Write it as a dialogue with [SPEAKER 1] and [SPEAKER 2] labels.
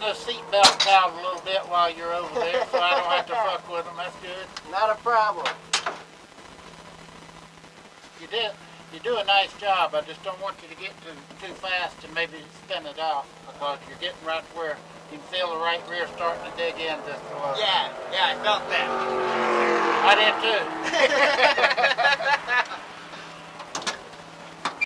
[SPEAKER 1] the seat belts out a little bit while you're over there so I don't have to fuck with them. That's good.
[SPEAKER 2] Not a problem.
[SPEAKER 1] You did. You do a nice job. I just don't want you to get too too fast and maybe spin it out because you're getting right where you can feel the right rear starting to dig in just a little.
[SPEAKER 2] Yeah, yeah, I felt that.
[SPEAKER 1] I did too.